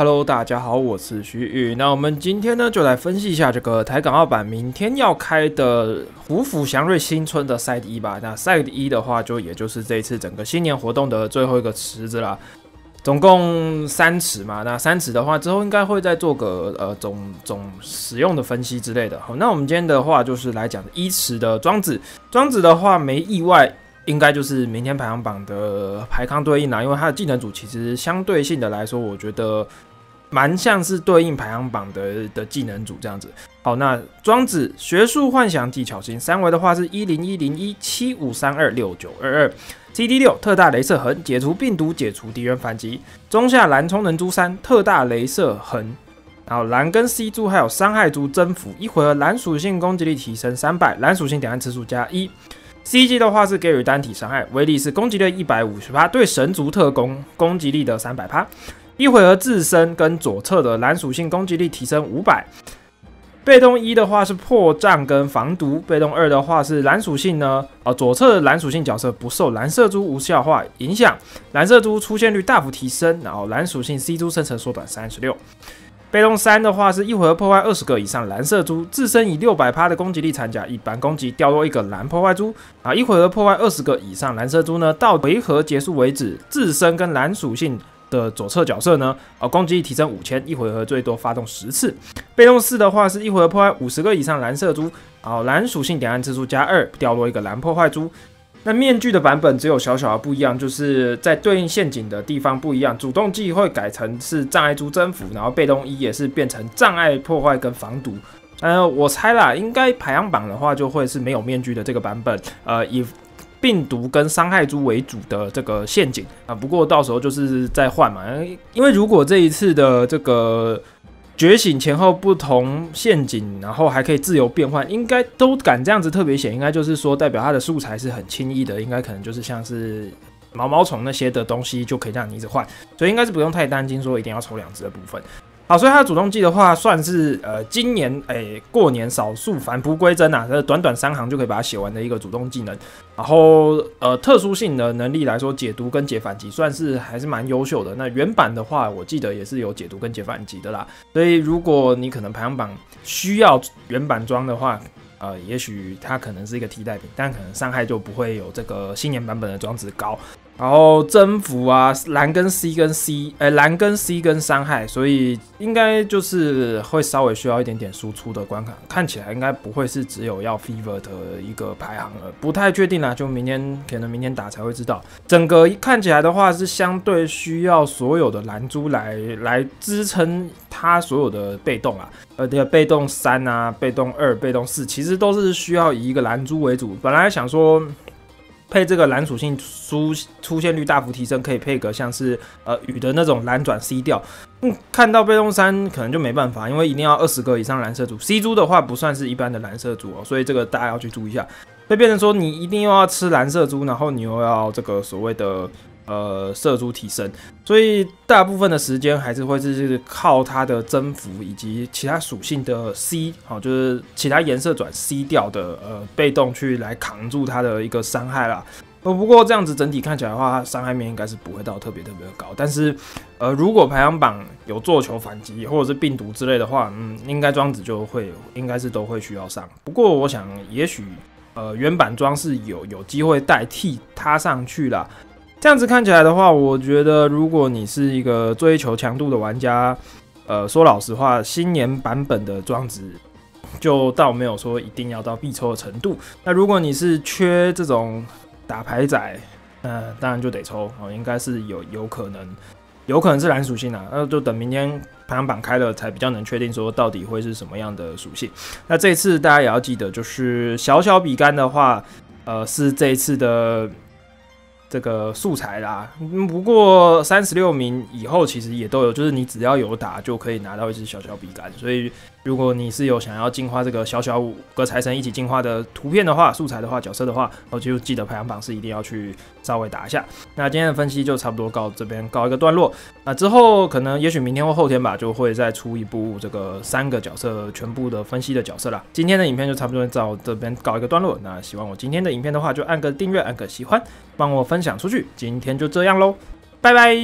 Hello，大家好，我是徐宇。那我们今天呢，就来分析一下这个台港澳版明天要开的虎府祥瑞新村的 Side 一吧。那 Side 一的话，就也就是这一次整个新年活动的最后一个池子啦。总共三池嘛，那三池的话之后应该会再做个呃总总使用的分析之类的。好，那我们今天的话就是来讲一池的庄子。庄子的话没意外，应该就是明天排行榜的排康对应啦，因为它的技能组其实相对性的来说，我觉得蛮像是对应排行榜的的技能组这样子。好，那庄子学术幻想技巧型三维的话是一零一零一七五三二六九二二。CD 六特大镭射痕，解除病毒，解除敌人反击。中下蓝充能珠三特大镭射痕，然后蓝跟 C 珠还有伤害珠增幅一回合，蓝属性攻击力提升三百，蓝属性点燃次数加一。cg 的话是给予单体伤害威力是攻击力一百五十八对神族特工攻击力的三百趴。一回合自身跟左侧的蓝属性攻击力提升五百。被动一的话是破绽跟防毒被动二的话是蓝属性呢啊左侧的蓝属性角色不受蓝色珠无效化影响蓝色珠出现率大幅提升然后蓝属性 c 珠生成缩短三十六被动三的话是一回合破坏二十个以上蓝色珠，自身以六百趴的攻击力残甲一般攻击掉落一个蓝破坏珠，啊，一回合破坏二十个以上蓝色珠呢，到回合结束为止，自身跟蓝属性。的左侧角色呢，呃，攻击力提升五千，一回合最多发动十次。被动四的话是一回合破坏五十个以上蓝色珠，好，蓝属性点按次数加二，掉落一个蓝破坏珠。那面具的版本只有小小的不一样，就是在对应陷阱的地方不一样。主动技会改成是障碍珠增幅，然后被动一也是变成障碍破坏跟防毒。呃，我猜啦，应该排行榜的话就会是没有面具的这个版本，呃，以。病毒跟伤害猪为主的这个陷阱啊，不过到时候就是再换嘛，因为如果这一次的这个觉醒前后不同陷阱，然后还可以自由变换，应该都敢这样子特别写，应该就是说代表它的素材是很轻易的，应该可能就是像是毛毛虫那些的东西就可以让你一直换，所以应该是不用太担心说一定要抽两只的部分。好，所以它的主动技的话，算是呃今年诶过年少数返璞归真呐，这短短三行就可以把它写完的一个主动技能。然后呃特殊性的能力来说，解毒跟解反击算是还是蛮优秀的。那原版的话，我记得也是有解毒跟解反击的啦。所以如果你可能排行榜需要原版装的话，呃，也许它可能是一个替代品，但可能伤害就不会有这个新年版本的装置高。然后增幅啊，蓝跟 C 跟 C，哎，蓝跟 C 跟伤害，所以应该就是会稍微需要一点点输出的关卡，看起来应该不会是只有要 Fever 的一个排行了，不太确定啦，就明天可能明天打才会知道。整个看起来的话是相对需要所有的蓝珠来来支撑它所有的被动啊，呃，这个被动三啊，被动二、被动四，其实都是需要以一个蓝珠为主。本来想说。配这个蓝属性出出现率大幅提升，可以配个像是呃雨的那种蓝转 C 调。嗯，看到被动三可能就没办法，因为一定要二十个以上蓝色珠。C 珠的话不算是一般的蓝色珠哦，所以这个大家要去注意一下。会变成说你一定又要吃蓝色珠，然后你又要这个所谓的。呃，射出提升，所以大部分的时间还是会是靠它的增幅以及其他属性的 C，好，就是其他颜色转 C 调的呃被动去来扛住它的一个伤害啦。呃，不过这样子整体看起来的话，伤害面应该是不会到特别特别的高。但是，呃，如果排行榜有做球反击或者是病毒之类的话，嗯，应该庄子就会应该是都会需要上。不过我想，也许呃原版装是有有机会代替它上去了。这样子看起来的话，我觉得如果你是一个追求强度的玩家，呃，说老实话，新年版本的装置就倒没有说一定要到必抽的程度。那如果你是缺这种打牌仔，那当然就得抽哦，应该是有有可能，有可能是蓝属性啊，那就等明天排行榜开了才比较能确定说到底会是什么样的属性。那这次大家也要记得，就是小小比干的话，呃，是这一次的。这个素材啦，不过三十六名以后其实也都有，就是你只要有打就可以拿到一支小小笔杆，所以。如果你是有想要进化这个小小五个财神一起进化的图片的话，素材的话，角色的话，我就记得排行榜是一定要去稍微打一下。那今天的分析就差不多告这边告一个段落。那之后可能也许明天或后天吧，就会再出一部这个三个角色全部的分析的角色了。今天的影片就差不多到这边告一个段落。那希望我今天的影片的话，就按个订阅，按个喜欢，帮我分享出去。今天就这样喽，拜拜。